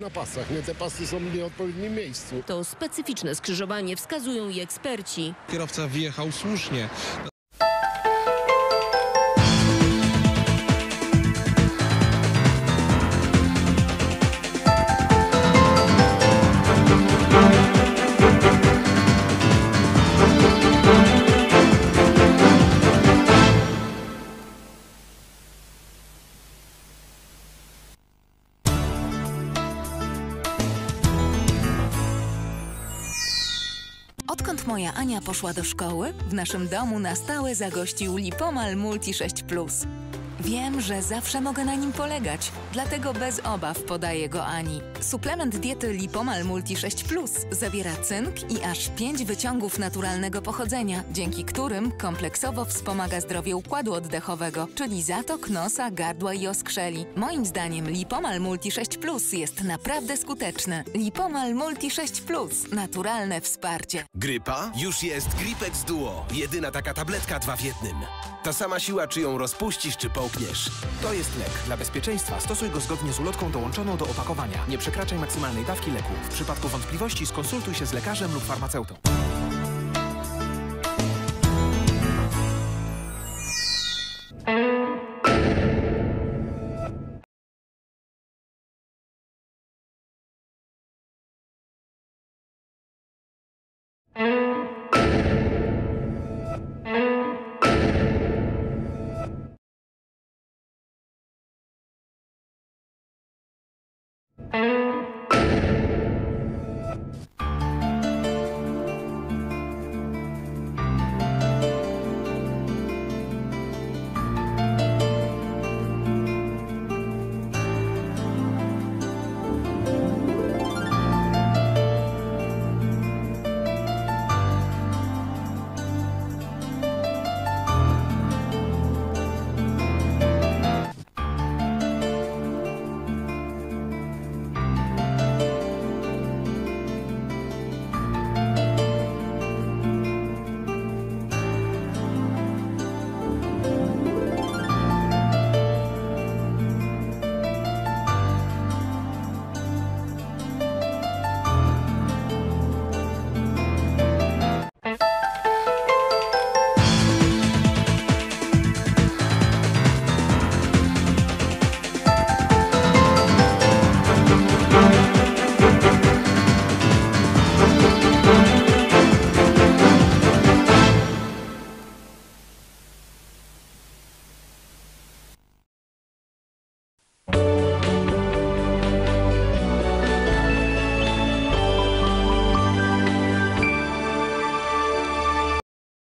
Na pasach, nie? Te pasy są w nieodpowiednim miejscu. To specyficzne skrzyżowanie wskazują i eksperci. Kierowca wjechał słusznie. Odkąd moja Ania poszła do szkoły, w naszym domu na stałe zagościł Lipomal Multi 6 Plus. Wiem, że zawsze mogę na nim polegać, dlatego bez obaw podaję go Ani. Suplement diety Lipomal Multi 6 Plus zawiera cynk i aż 5 wyciągów naturalnego pochodzenia, dzięki którym kompleksowo wspomaga zdrowie układu oddechowego, czyli zatok, nosa, gardła i oskrzeli. Moim zdaniem Lipomal Multi 6 Plus jest naprawdę skuteczny. Lipomal Multi 6 Plus. Naturalne wsparcie. Grypa? Już jest Gripex Duo. Jedyna taka tabletka dwa w jednym. Ta sama siła, czy ją rozpuścisz, czy To jest lek. Dla bezpieczeństwa stosuj go zgodnie z ulotką dołączoną do opakowania. Nie przekraczaj maksymalnej dawki leku. W przypadku wątpliwości skonsultuj się z lekarzem lub farmaceutą.